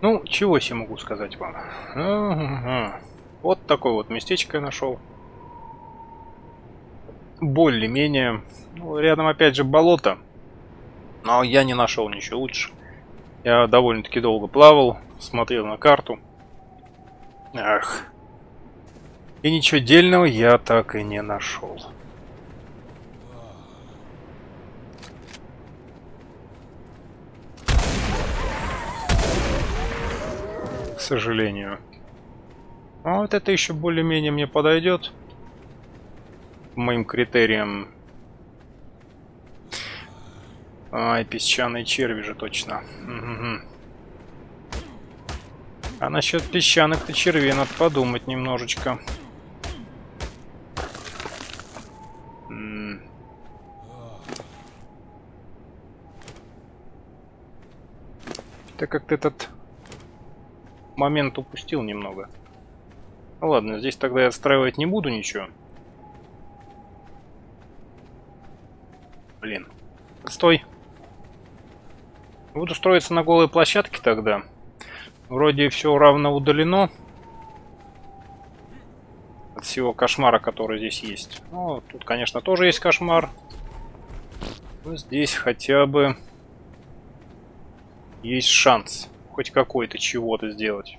Ну, чего себе могу сказать вам. Ага. Вот такое вот местечко я нашел. Более-менее. Ну, рядом опять же болото. Но я не нашел ничего лучше. Я довольно-таки долго плавал, смотрел на карту. Ах. И ничего дельного я так и не нашел. К сожалению. А вот это еще более-менее мне подойдет. По моим критериям. Ай, песчаные черви же точно. Угу. А насчет песчаных-то червей надо подумать немножечко. Так как ты этот момент упустил немного. Ну ладно, здесь тогда я отстраивать не буду ничего. Блин. Стой. Буду строиться на голой площадке тогда. Вроде все равно удалено. От всего кошмара, который здесь есть. Ну, тут, конечно, тоже есть кошмар. Но здесь хотя бы есть шанс хоть какой-то чего-то сделать.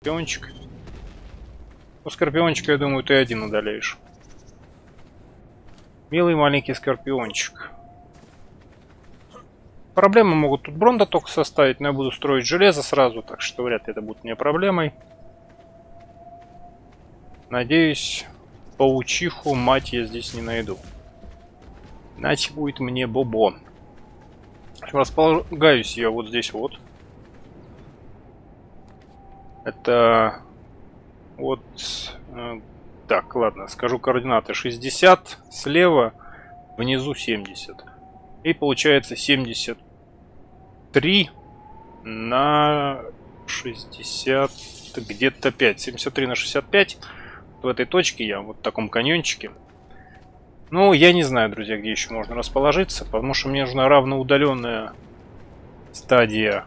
Скорпиончик. Ну, скорпиончика, я думаю, ты один удаляешь. Милый маленький скорпиончик. Проблемы могут тут бронда только составить, но я буду строить железо сразу, так что вряд ли это будет мне проблемой. Надеюсь, паучиху мать я здесь не найду. Иначе будет мне бобо. Располагаюсь я вот здесь вот. Это вот... Э, так, ладно, скажу координаты. 60 слева, внизу 70. И получается 73 на 60, где-то 5. 73 на 65. В этой точке я, вот в таком каньончике. Ну, я не знаю, друзья, где еще можно расположиться, потому что мне нужна равноудаленная стадия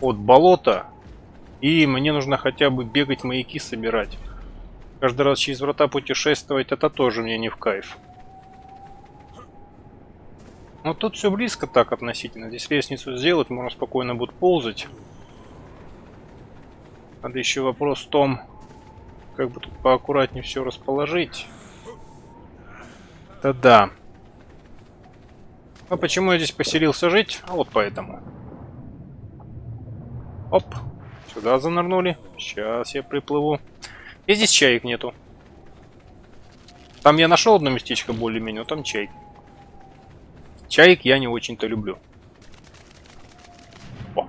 от болота и мне нужно хотя бы бегать маяки собирать. Каждый раз через врата путешествовать, это тоже мне не в кайф. Но тут все близко так относительно. Здесь лестницу сделать, можно спокойно будет ползать. Надо еще вопрос в том, как бы тут поаккуратнее все расположить. Да-да. А почему я здесь поселился жить? А вот поэтому. Оп. Сюда занырнули. Сейчас я приплыву. И здесь чаек нету. Там я нашел одно местечко более-менее, но там чайк. Чаек я не очень-то люблю. О,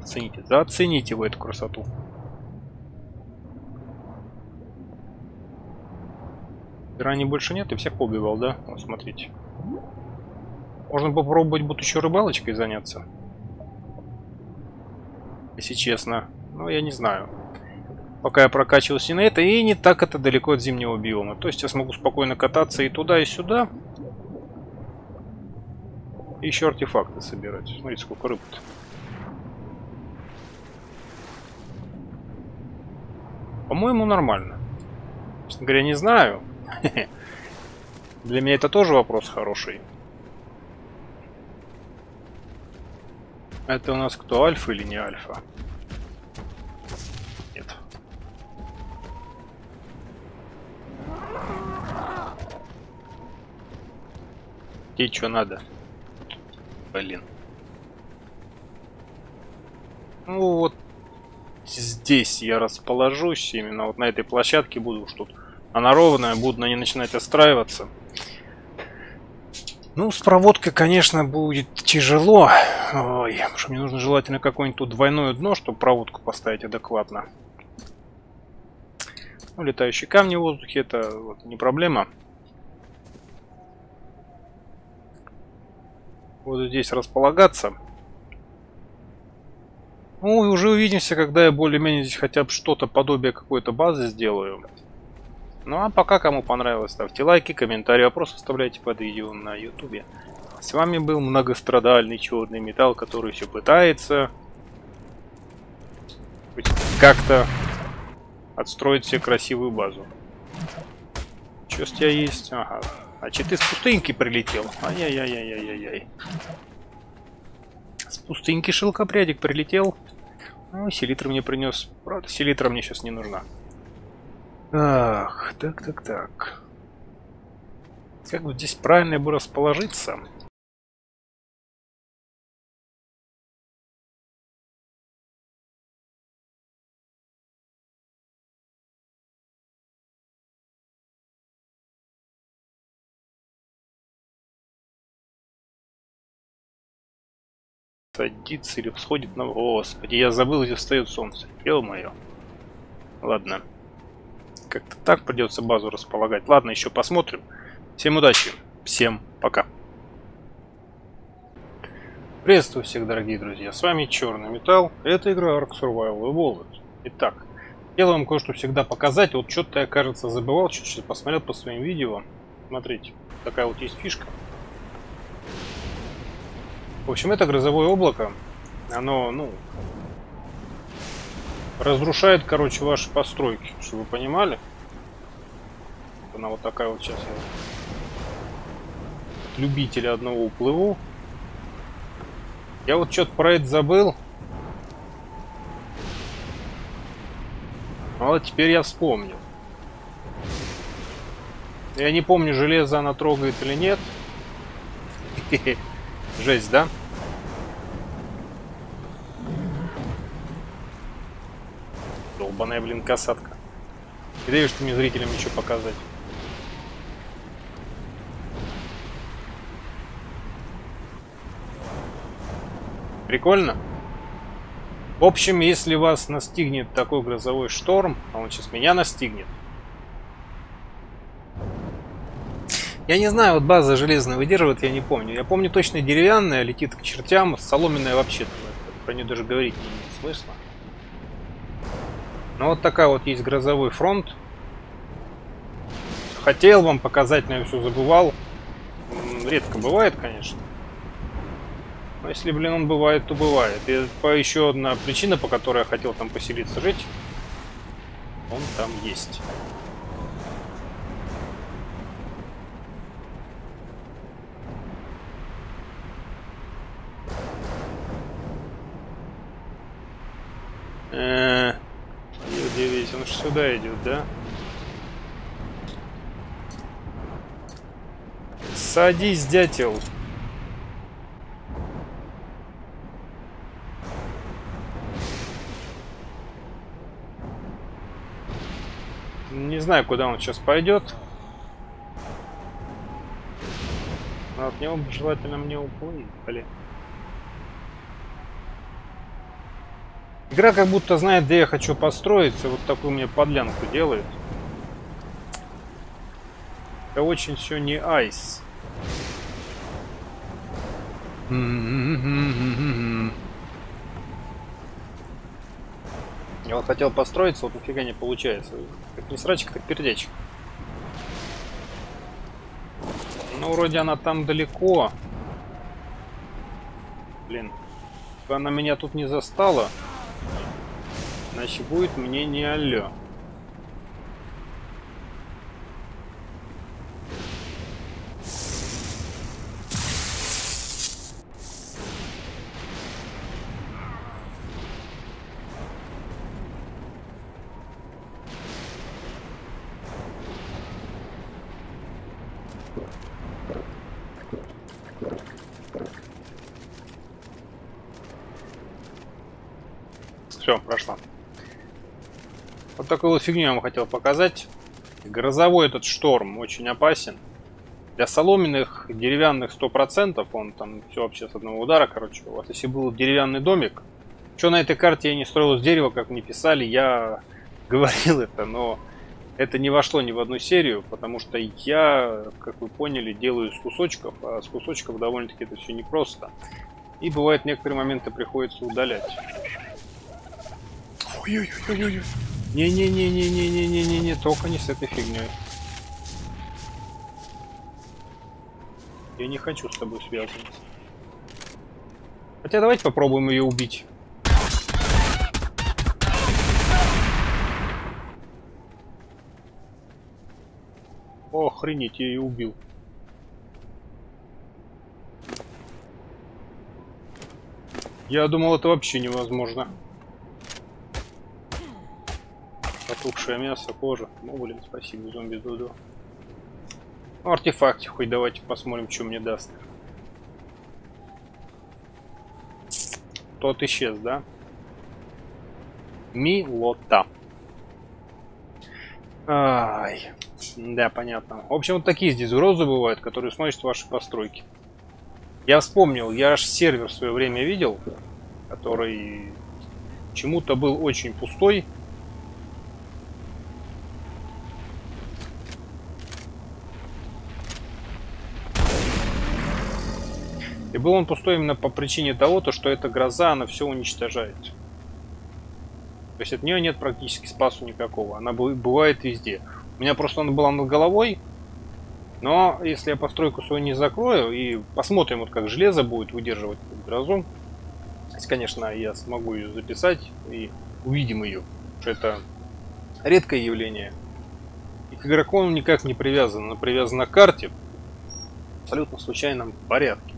оцените, зацените вы эту красоту. Пираний больше нет, и всех побивал, да? Вот, смотрите. Можно попробовать будет еще рыбалочкой заняться если честно. Но я не знаю. Пока я прокачивался на это, и не так это далеко от зимнего биома. То есть я смогу спокойно кататься и туда, и сюда. И еще артефакты собирать. Смотрите, сколько рыб-то. По-моему, нормально. Честно говоря, не знаю. Для меня это тоже вопрос хороший. Это у нас кто, альфа или не альфа? Нет. Тебе что надо? Блин. Ну вот здесь я расположусь, именно вот на этой площадке буду уж тут. Она ровная, буду на ней начинать отстраиваться. Ну, с проводкой, конечно, будет тяжело. Ой, потому что мне нужно желательно какое-нибудь тут двойное дно, чтобы проводку поставить адекватно. Ну, летающие камни в воздухе, это вот, не проблема. Вот здесь располагаться. Ну и уже увидимся, когда я более-менее здесь хотя бы что-то подобие какой-то базы сделаю. Ну а пока кому понравилось, ставьте лайки, комментарии, вопросы оставляйте под видео на ютубе. С вами был многострадальный черный металл, который все пытается как-то отстроить себе красивую базу. Что с тебя есть? Ага. Значит, ты с пустыньки прилетел. Ай-яй-яй-яй-яй-яй. С пустыньки шелкопрядик прилетел. Ну, селитра мне принес. Правда, селитра мне сейчас не нужна. Ах, так, так, так. Как бы здесь правильно бы расположиться? садится или всходит на... Господи, я забыл, где встает солнце. Ё-моё. Ладно. Как-то так придется базу располагать. Ладно, еще посмотрим. Всем удачи. Всем пока. Приветствую всех, дорогие друзья. С вами Черный Металл. Это игра Ark Survival Evolved. Итак, хотел вам кое-что всегда показать. Вот что-то я, кажется, забывал. Чуть-чуть посмотрел по своим видео. Смотрите, такая вот есть фишка. В общем, это грозовое облако. Оно, ну, разрушает, короче, ваши постройки, чтобы вы понимали. Она вот такая вот сейчас. Я любителя одного уплыву. Я вот что-то про это забыл. А вот теперь я вспомнил. Я не помню, железо она трогает или нет. Жесть, да? Долбаная, блин, касатка. И даешь ты мне зрителям еще показать. Прикольно? В общем, если вас настигнет такой грозовой шторм, а он сейчас меня настигнет, Я не знаю, вот база железная выдерживает, я не помню. Я помню точно деревянная, летит к чертям, соломенная вообще-то. Про нее даже говорить не имеет смысла. Но вот такая вот есть грозовой фронт. Хотел вам показать, но я все забывал. Редко бывает, конечно. Но если, блин, он бывает, то бывает. И по еще одна причина, по которой я хотел там поселиться жить, он там есть. Э -э он же сюда идет, да? Садись, дятел. Не знаю, куда он сейчас пойдет. Но от него желательно мне уплыть, блин. Игра как будто знает, где я хочу построиться. Вот такую мне подлянку делает. Это очень все не айс. Я вот хотел построиться, вот нифига не получается. Как не срачка, так пердячка. Ну, вроде она там далеко. Блин. Она меня тут не застала. Значит, будет мне не алло. Все, прошла. Вот такую вот фигню я вам хотел показать. Грозовой этот шторм очень опасен. Для соломенных, деревянных 100%, он там все вообще с одного удара, короче. У вас если был деревянный домик, что на этой карте я не строил с дерева, как мне писали, я говорил это, но это не вошло ни в одну серию, потому что я, как вы поняли, делаю с кусочков, а с кусочков довольно-таки это все непросто. И бывает некоторые моменты приходится удалять. Ой-ой-ой-ой-ой. Не-не-не-не-не-не-не-не, только не с этой фигней. Я не хочу с тобой связываться. Хотя давайте попробуем ее убить. Охренеть, я ее убил. Я думал, это вообще невозможно. Потухшее мясо, кожа. Ну, блин, спасибо, зомби Дуду. Ну, артефакт хоть давайте посмотрим, что мне даст. Тот исчез, да? Милота. Ай. Да, понятно. В общем, вот такие здесь угрозы бывают, которые сносят ваши постройки. Я вспомнил, я аж сервер в свое время видел, который чему-то был очень пустой. Был он пустой именно по причине того, то, что эта гроза, она все уничтожает. То есть от нее нет практически спасу никакого. Она бывает везде. У меня просто она была над головой, но если я постройку свою не закрою и посмотрим, вот как железо будет выдерживать грозу, если, конечно, я смогу ее записать и увидим ее, что это редкое явление. И к игроку он никак не привязан, но привязан на карте абсолютно случайном порядке.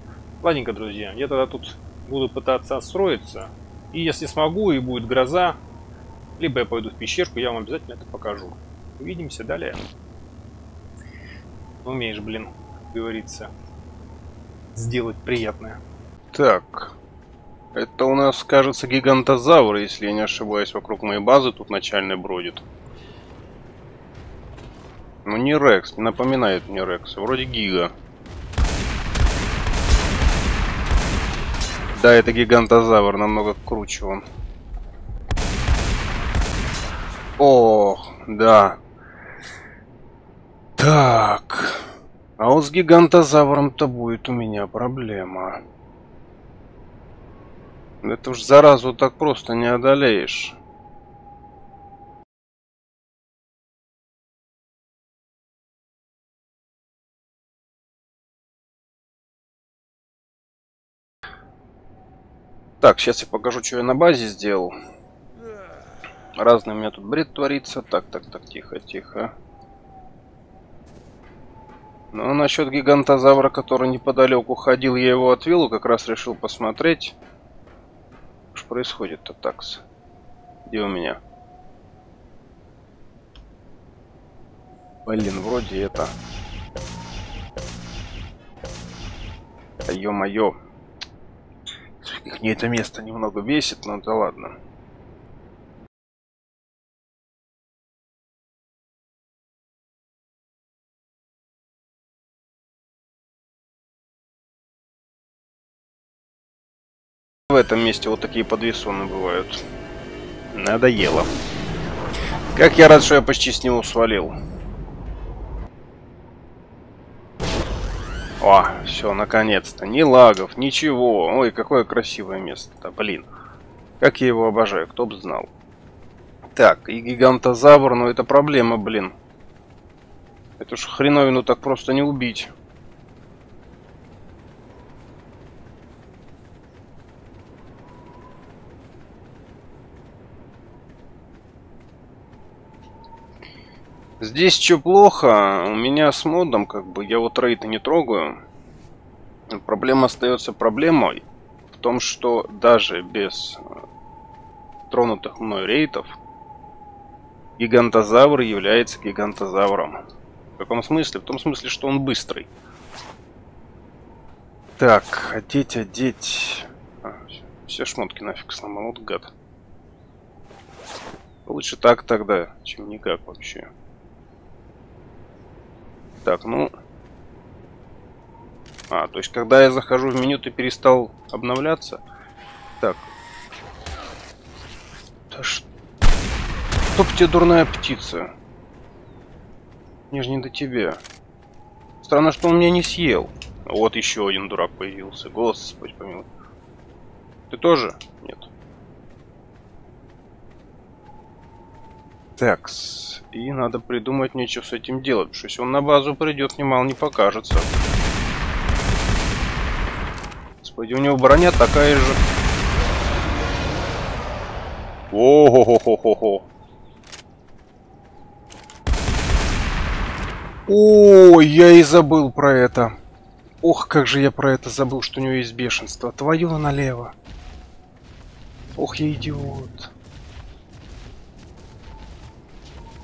Ладненько, друзья, я тогда тут буду пытаться отстроиться. И если смогу и будет гроза, либо я пойду в пещерку, я вам обязательно это покажу. Увидимся далее. Умеешь, блин, говорится, сделать приятное. Так, это у нас, кажется, гигантозавр, если я не ошибаюсь, вокруг моей базы тут начальный бродит. Ну не Рекс, не напоминает мне Рекс, вроде Гига. Да, это гигантозавр, намного круче он. Ох, да. Так. А вот с гигантозавром-то будет у меня проблема. Это уж заразу так просто не одолеешь. Так, сейчас я покажу, что я на базе сделал. Разный у меня тут бред творится. Так, так, так, тихо, тихо. Ну, а насчет гигантозавра, который неподалеку ходил, я его отвел, как раз решил посмотреть. Что происходит-то такс? Где у меня? Блин, вроде это... Ё-моё. Мне это место немного бесит, но да ладно. В этом месте вот такие подвесоны бывают. Надоело. Как я рад, что я почти с него свалил. О, все, наконец-то. Ни лагов, ничего. Ой, какое красивое место-то, блин. Как я его обожаю, кто бы знал. Так, и гигантозавр, ну это проблема, блин. Это ж хреновину так просто не убить. Здесь что плохо, у меня с модом, как бы, я вот рейд не трогаю. Проблема остается проблемой в том, что даже без э, тронутых мной рейтов гигантозавр является гигантозавром. В каком смысле? В том смысле, что он быстрый. Так, одеть, одеть. А, все шмотки нафиг сломал, вот гад. Лучше так тогда, чем никак вообще. Так, ну... А, то есть, когда я захожу в меню, ты перестал обновляться? Так. Да что... Чтоб тебе дурная птица. Мне же не до тебя. Странно, что он меня не съел. Вот еще один дурак появился. Господи помилуй. Ты тоже? Нет. Такс. И надо придумать мне, что с этим делать. Потому что если он на базу придет, немало не покажется. Господи, у него броня такая же. О-хо-хо-хо-хо-хо. О, я и забыл про это. Ох, как же я про это забыл, что у него есть бешенство. Твою налево. Ох, я идиот.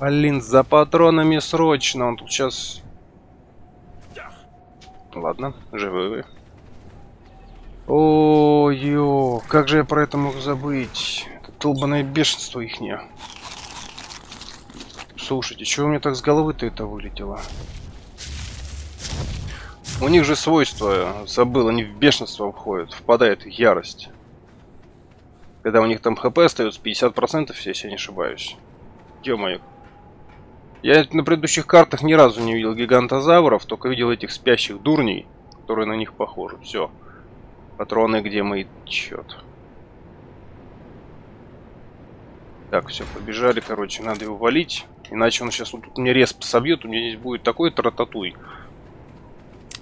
Блин, за патронами срочно. Он тут сейчас... Ладно, живы О, ё, как же я про это мог забыть? Это долбанное бешенство ихнее. Слушайте, чего у меня так с головы-то это вылетело? У них же свойство, забыл, они в бешенство входят, впадают в ярость. Когда у них там хп остается 50%, если я не ошибаюсь. Ё-моё. Я на предыдущих картах ни разу не видел гигантозавров, только видел этих спящих дурней, которые на них похожи. Все. Патроны, где мы? Чет. Так, все, побежали, короче, надо его валить. Иначе он сейчас вот тут мне респ собьет, у меня здесь будет такой трататуй,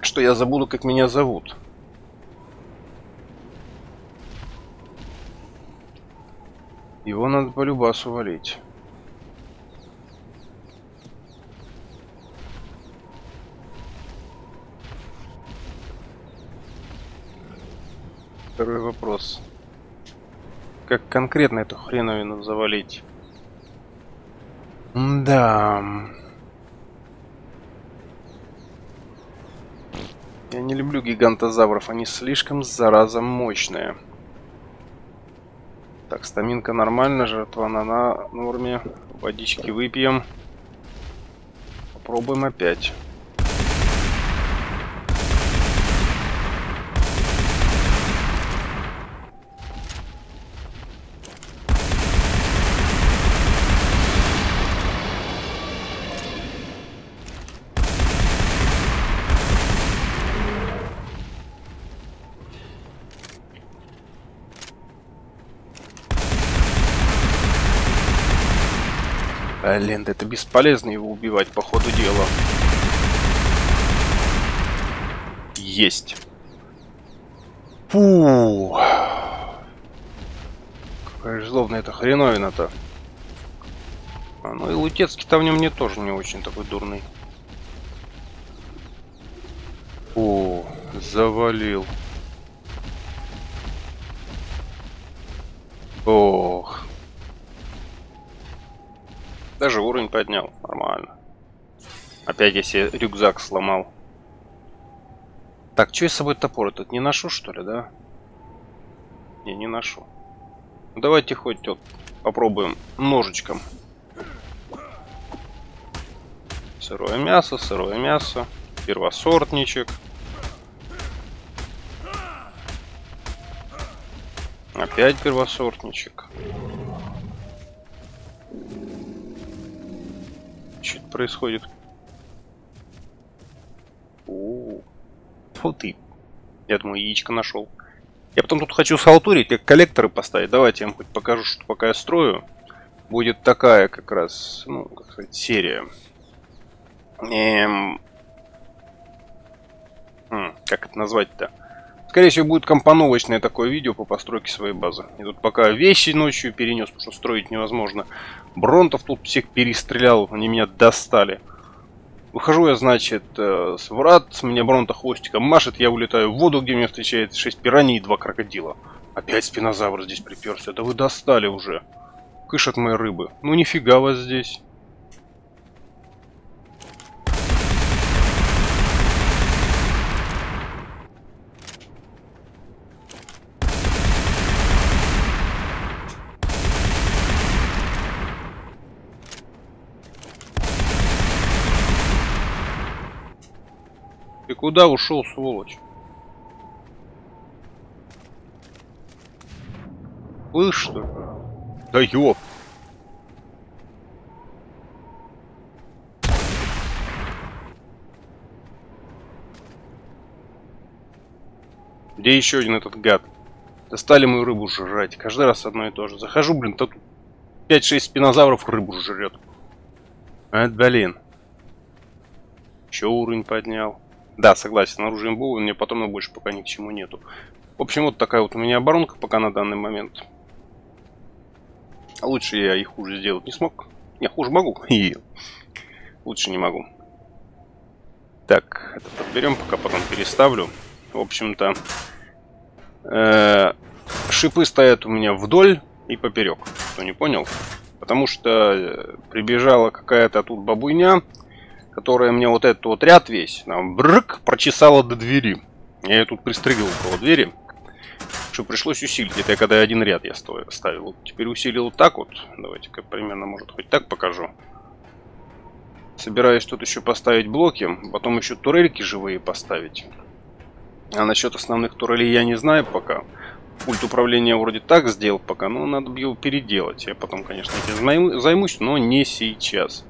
что я забуду, как меня зовут. Его надо по любасу валить. Второй вопрос. Как конкретно эту хреновину завалить? Да. Я не люблю гигантозавров, они слишком зараза мощные. Так, стаминка нормально, жертва на, на норме. Водички выпьем. Попробуем опять. Блин, это бесполезно его убивать по ходу дела. Есть. Фу. Какая же злобная эта хреновина-то. А, ну и Лутецкий-то в нем мне тоже не очень такой дурный. О, завалил. Ох. Даже уровень поднял. Нормально. Опять я себе рюкзак сломал. Так, что я с собой топор этот не ношу, что ли, да? Не, не ношу. Ну, давайте хоть вот попробуем ножичком. Сырое мясо, сырое мясо. Первосортничек. Опять первосортничек. Что происходит? О, вот ты. Я думаю, яичко нашел. Я потом тут хочу схалтурить, как коллекторы поставить. Давайте я вам хоть покажу, что пока я строю. Будет такая как раз, ну, как сказать, серия. Эм... Хм, как это назвать-то? Скорее всего, будет компоновочное такое видео по постройке своей базы. И тут пока вещи ночью перенес, потому что строить невозможно. Бронтов тут всех перестрелял, они меня достали. Выхожу я, значит, э, с врат, меня Бронта хвостиком машет, я улетаю в воду, где меня встречает 6 пираний и 2 крокодила. Опять спинозавр здесь приперся, да вы достали уже. Кыш от моей рыбы. Ну нифига вас здесь. Куда ушел, сволочь? Слышь, что ли? Да ёп. Где еще один этот гад? Достали мою рыбу жрать. Каждый раз одно и то же. Захожу, блин, тут 5-6 спинозавров рыбу жрет. Это, блин. Еще уровень поднял. Да, согласен, оружие имбовое, мне потом больше пока ни к чему нету. В общем, вот такая вот у меня оборонка пока на данный момент. Лучше я их хуже сделать не смог. Я хуже могу. И лучше не могу. Так, это подберем, пока потом переставлю. В общем-то, э шипы стоят у меня вдоль и поперек. Кто не понял? Потому что э, прибежала какая-то тут бабуйня, которая мне вот этот вот ряд весь, там, брык, прочесала до двери. Я ее тут пристрыгал около двери, что пришлось усилить. Это когда один ряд я ставил. Теперь усилил вот так вот. Давайте-ка примерно, может, хоть так покажу. Собираюсь тут еще поставить блоки, потом еще турельки живые поставить. А насчет основных турелей я не знаю пока. Пульт управления вроде так сделал пока, но надо бы его переделать. Я потом, конечно, этим займусь, но не сейчас.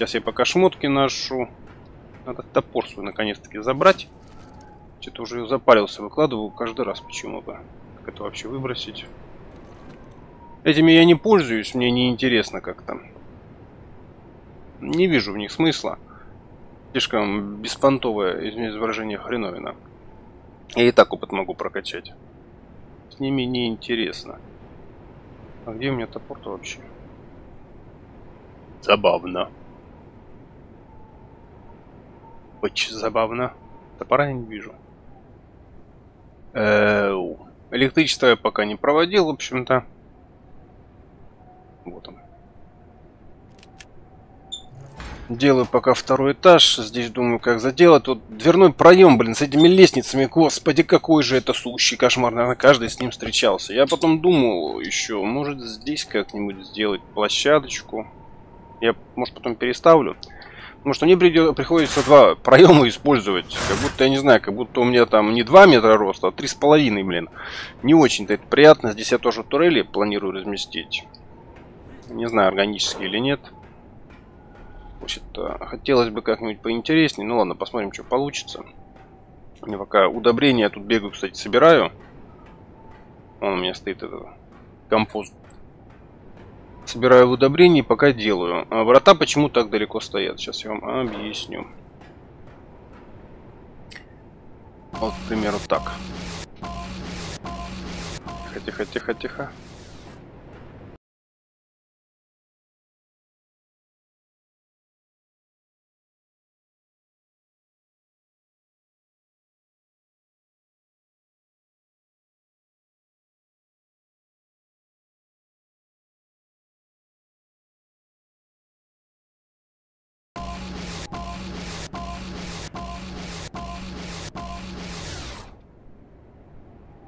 Сейчас я пока шмотки ношу. Надо топор свой наконец-таки забрать. Что-то уже запарился, выкладываю каждый раз почему-то. Как это вообще выбросить? Этими я не пользуюсь, мне не интересно как-то. Не вижу в них смысла. Слишком беспонтовое, извините выражение, хреновина. Я и так опыт могу прокачать. С ними не интересно. А где у меня топор-то вообще? Забавно. Очень забавно. Топора я не вижу. Эу. Электричество я пока не проводил, в общем-то. Вот он. Делаю пока второй этаж. Здесь думаю, как заделать. Тут дверной проем, блин, с этими лестницами. Господи, какой же это сущий кошмар. Наверное, каждый с ним встречался. Я потом думал еще, может здесь как-нибудь сделать площадочку. Я, может, потом переставлю. Потому что мне приходится два проема использовать. Как будто, я не знаю, как будто у меня там не 2 метра роста, а 3,5, блин. Не очень-то это приятно. Здесь я тоже турели планирую разместить. Не знаю, органически или нет. Значит, хотелось бы как-нибудь поинтереснее. Ну ладно, посмотрим, что получится. Мне пока удобрения я тут бегаю, кстати, собираю. Вон у меня стоит этот компост Собираю в удобрении, пока делаю. А врата почему так далеко стоят? Сейчас я вам объясню. Вот, к примеру, так. Тихо, тихо, тихо, тихо.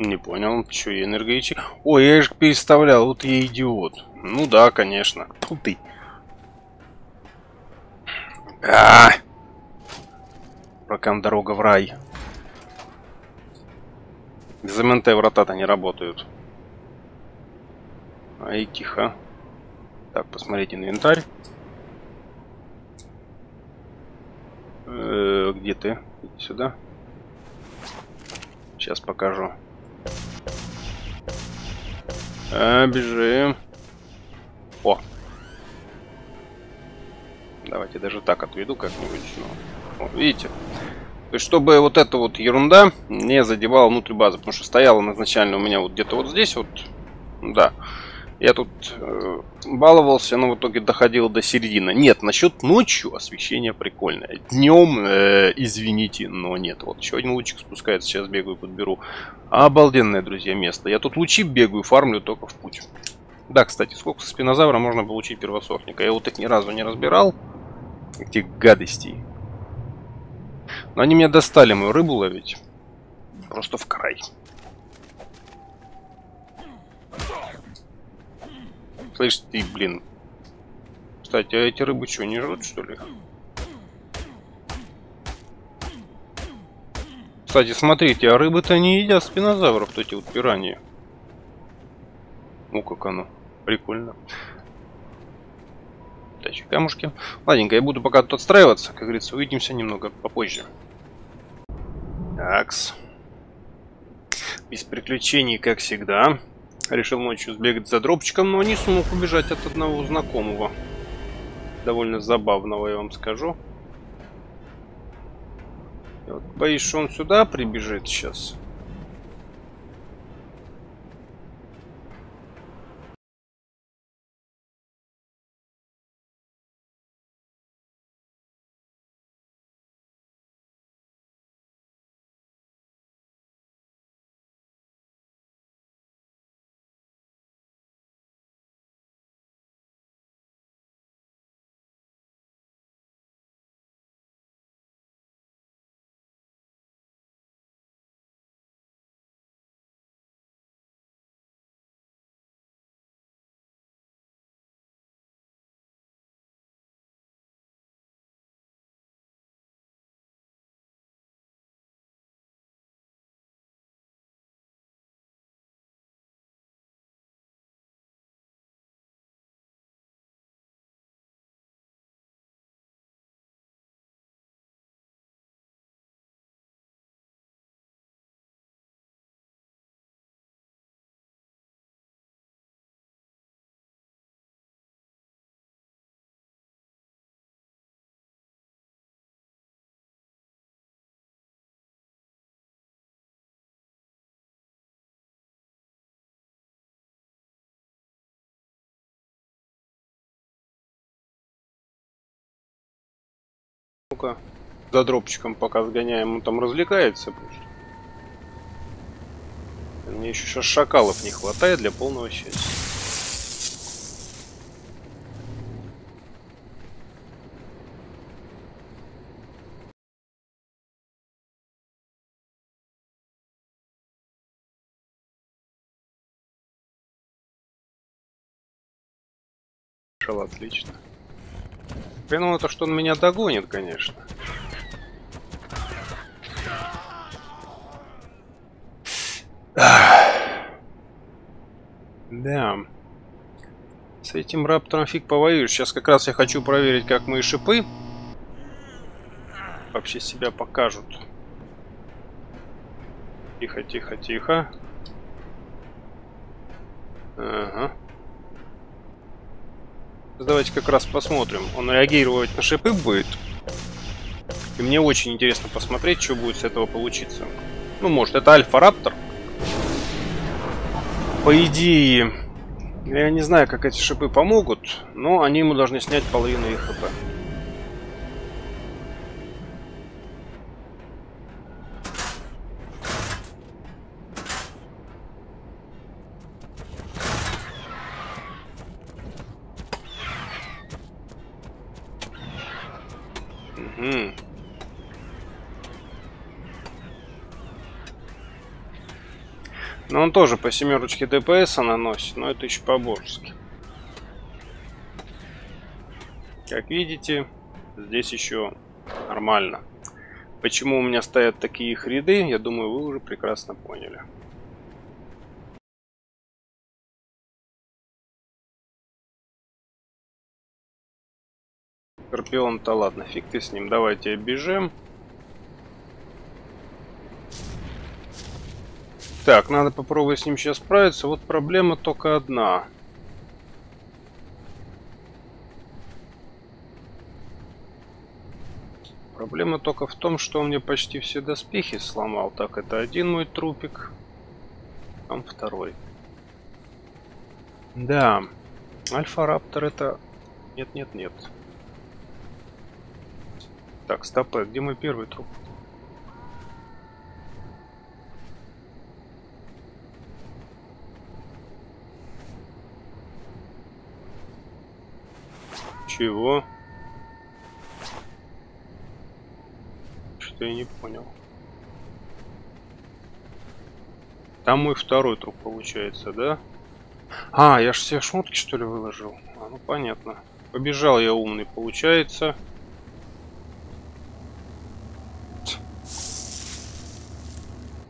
Не понял, что я энергоячи... Ой, я же переставлял, вот я идиот. Ну да, конечно. Тут ты. А, -а, -а! Прокам дорога в рай. Экзамен врата-то не работают. Ай, тихо. Так, посмотреть инвентарь. Э -э, где ты? Иди сюда. Сейчас покажу. А, бежим. О. Давайте даже так отведу как-нибудь. Ну, видите? То есть, чтобы вот эта вот ерунда не задевала внутрь базы. Потому что стояла изначально у меня вот где-то вот здесь вот. Да. Я тут э, баловался, но в итоге доходил до середины. Нет, насчет ночью освещение прикольное. Днем, э, извините, но нет. Вот еще один лучик спускается, сейчас бегаю, подберу. Обалденное, друзья, место. Я тут лучи бегаю, фармлю только в путь. Да, кстати, сколько спинозавра можно получить первосортника? Я вот их ни разу не разбирал. Этих гадостей. Но они меня достали мою рыбу ловить. Просто в край. Слышь, ты, блин. Кстати, а эти рыбы что, не жрут, что ли? Кстати, смотрите, а рыбы-то не едят спинозавров, эти вот пираньи. Ну, как оно. Прикольно. Дальше камушки. Ладненько, я буду пока тут отстраиваться. Как говорится, увидимся немного попозже. Такс. Без приключений, как всегда. Решил ночью сбегать за дропчиком, но не смог убежать от одного знакомого. Довольно забавного, я вам скажу. Вот боюсь, что он сюда прибежит сейчас. Ну-ка, за дропчиком пока сгоняем, он там развлекается. Мне еще сейчас шакалов не хватает для полного счастья. Отлично. Хреново то, что он меня догонит, конечно. Да. С этим раптором фиг повоюешь. Сейчас как раз я хочу проверить, как мои шипы вообще себя покажут. Тихо, тихо, тихо. Ага. Давайте как раз посмотрим. Он реагировать на шипы будет. И мне очень интересно посмотреть, что будет с этого получиться. Ну, может, это Альфа-Раптор. По идее, я не знаю, как эти шипы помогут, но они ему должны снять половину их хп. Он тоже по семерочке ДПС наносит, но это еще по-божески. Как видите, здесь еще нормально. Почему у меня стоят такие их ряды, я думаю, вы уже прекрасно поняли. Скорпион-то ладно, фиг ты с ним, давайте обижем. Так, надо попробовать с ним сейчас справиться. Вот проблема только одна. Проблема только в том, что он мне почти все доспехи сломал. Так, это один мой трупик. Там второй. Да. Альфа-раптор это... Нет, нет, нет. Так, стоп, где мой первый труп? Чего? Что я не понял. Там мой второй труп получается, да? А, я ж все шмотки что ли выложил? А, ну понятно. Побежал я умный, получается.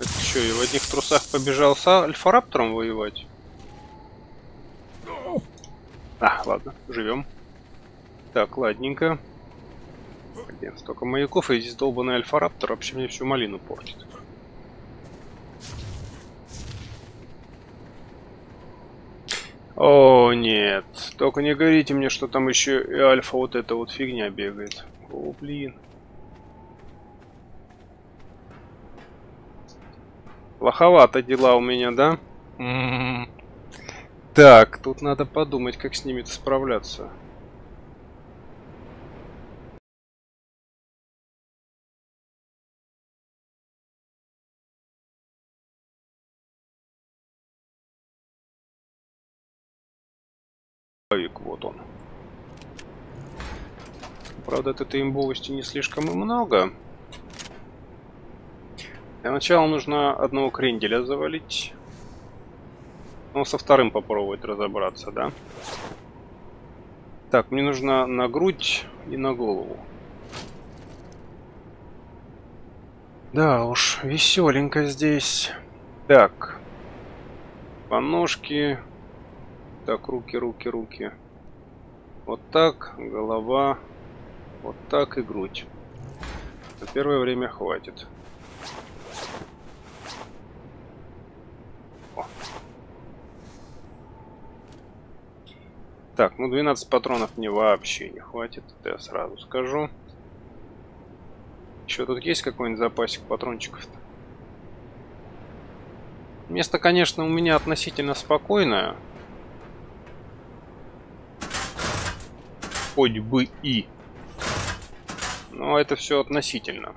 Это что, я в одних трусах побежал с альфа-раптором воевать? А, ладно, живем. Так, ладненько. Блин, столько маяков, и здесь долбанный альфа-раптор вообще мне всю малину портит. О, нет. Только не говорите мне, что там еще и альфа вот эта вот фигня бегает. О, блин. Плоховато дела у меня, да? М-м-м. Так, тут надо подумать, как с ними справляться. Вот он. Правда, от этой имбовости не слишком и много. Для начала нужно одного кренделя завалить. Ну, со вторым попробовать разобраться, да? Так, мне нужно на грудь и на голову. Да уж, веселенько здесь. Так. По ножке. Так, руки, руки, руки. Вот так, голова. Вот так и грудь. На первое время хватит. Так, ну 12 патронов мне вообще не хватит, это я сразу скажу. Еще тут есть какой-нибудь запасик патрончиков-то? Место, конечно, у меня относительно спокойное. Хоть бы и. Но это все относительно.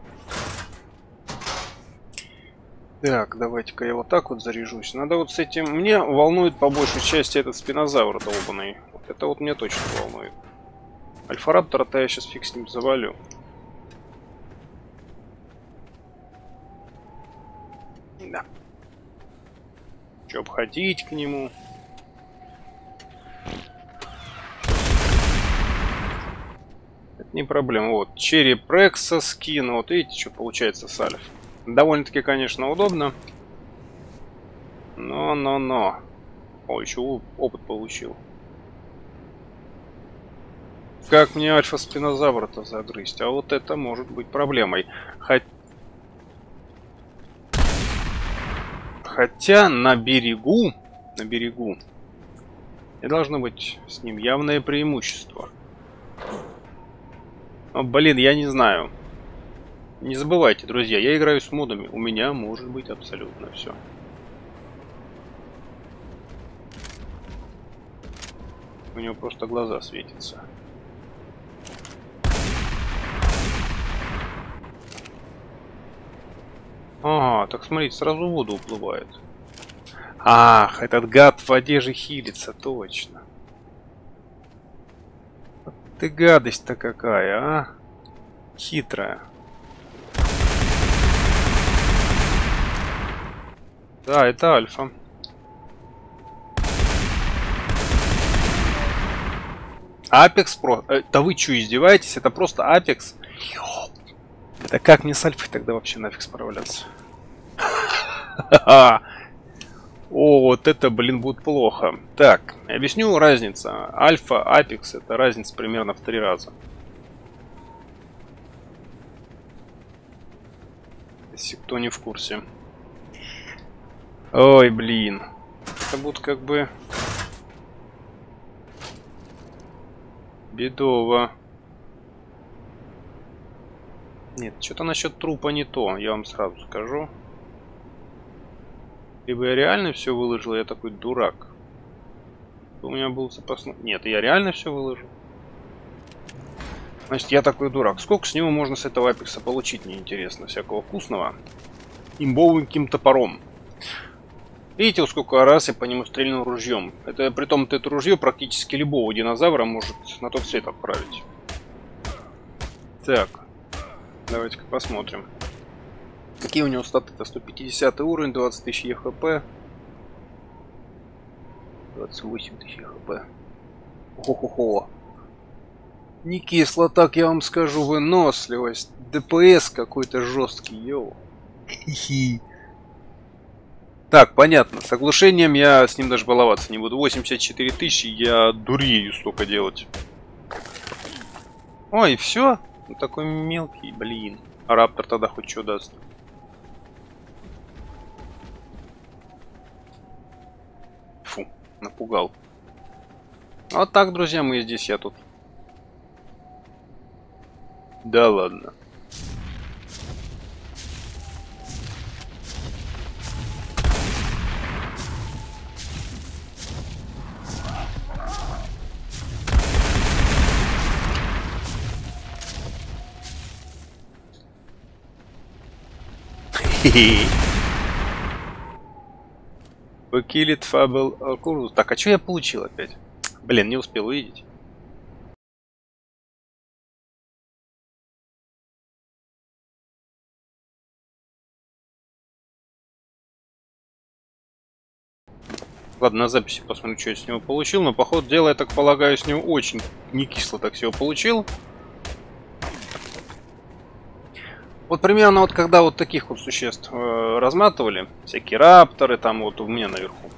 Так, давайте-ка я вот так вот заряжусь. Надо вот с этим... Мне волнует по большей части этот спинозавр долбанный. Вот это вот мне точно волнует. Альфараптора-то я сейчас фиг с ним завалю. Да. Че обходить к нему? Не проблема. Вот, череп Рекса скин. Вот видите, что получается с Альф. Довольно-таки, конечно, удобно. Но-но-но. О, еще опыт получил. Как мне альфа-спинозавра-то загрызть? А вот это может быть проблемой. Хоть... Хотя на берегу, на берегу, и должно быть с ним явное преимущество. Но, блин, я не знаю. Не забывайте, друзья, я играю с модами. У меня может быть абсолютно все. У него просто глаза светятся. Ага, так смотрите, сразу в воду уплывает. Ах, этот гад в воде же хилится, точно. Ты гадость-то какая, а? Хитрая. Да, это альфа. Апекс про... Э, да вы что, издеваетесь? Это просто Апекс? Это как мне с альфой тогда вообще нафиг справляться? О, вот это, блин, будет плохо. Так, объясню разницу. Альфа, Апекс, это разница примерно в три раза. Если кто не в курсе. Ой, блин. Это будет как бы... Бедово. Нет, что-то насчет трупа не то, я вам сразу скажу. Либо я реально все выложил, я такой дурак. У меня был запасной... Нет, я реально все выложил. Значит, я такой дурак. Сколько с него можно с этого апекса получить, мне интересно, всякого вкусного? Имбовым топором. Видите, сколько раз я по нему стрельнул ружьем. Это при том, это ружье практически любого динозавра может на тот свет отправить. Так. Давайте-ка посмотрим. Какие у него статы-то? 150 уровень, 20 тысяч ЕХП. 28 тысяч ЕХП. Хо-хо-хо. Не кисло так, я вам скажу, выносливость. ДПС какой-то жесткий, йоу. Так, понятно. С оглушением я с ним даже баловаться не буду. 84 тысячи, я дурею столько делать. Ой, все? Ну, такой мелкий, блин. А раптор тогда хоть что даст. Напугал. Вот так, друзья, мы здесь, я тут. Да ладно. Покилит Фабл Курус. Так, а что я получил опять? Блин, не успел увидеть. Ладно, на записи посмотрю, что я с него получил. Но, по ходу дела, я так полагаю, с него очень не кисло так всего получил. Вот примерно вот когда вот таких вот существ э, разматывали, всякие рапторы там вот у меня наверху.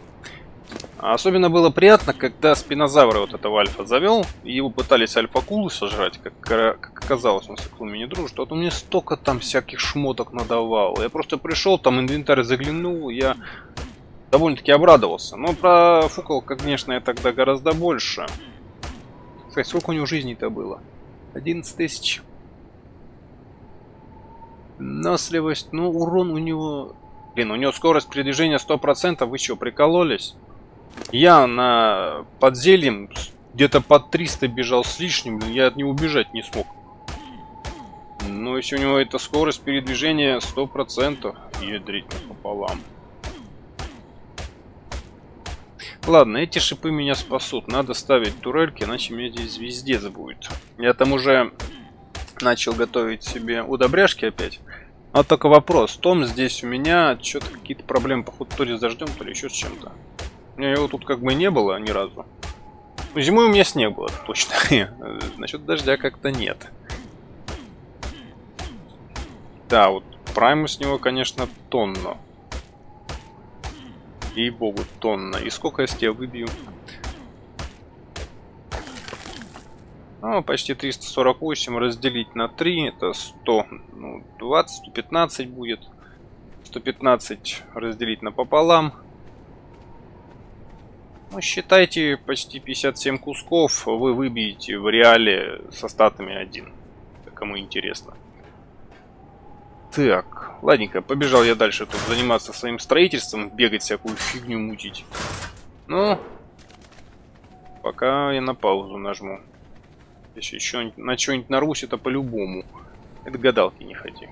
Особенно было приятно, когда спинозавра вот этого альфа завел, и его пытались альфа-кулы сожрать, как, как оказалось, он с акулами не дружит. Вот у меня столько там всяких шмоток надавал. Я просто пришел, там инвентарь заглянул, я довольно-таки обрадовался. Но про Фукал, конечно, я тогда гораздо больше. Кстати, сколько у него жизней-то было? 11 тысяч. Насливость, ну урон у него... Блин, у него скорость передвижения 100%, вы что, прикололись? Я на подзельем где-то под 300 бежал с лишним, блин, я от него убежать не смог. Но если у него эта скорость передвижения 100%, ядрить пополам. Ладно, эти шипы меня спасут. Надо ставить турельки, иначе мне здесь везде будет. Я там уже начал готовить себе удобряшки опять. А только вопрос. Том здесь у меня что-то какие-то проблемы, походу, то ли с дождем, то ли еще с чем-то. У меня его тут как бы не было ни разу. Зимой у меня снег был, точно. Насчет дождя как-то нет. Да, вот прайму с него, конечно, тонну. И богу, тонна. И сколько я с тебя выбью? Ну, почти 348 разделить на 3, это 100, ну, 20, 115 будет. 115 разделить на пополам. Ну, считайте, почти 57 кусков вы выбьете в реале со статами 1. Кому интересно. Так, ладненько, побежал я дальше тут заниматься своим строительством, бегать всякую фигню мутить. Ну, пока я на паузу нажму. Если еще на что-нибудь нарвусь, это по-любому. Это гадалки не ходи.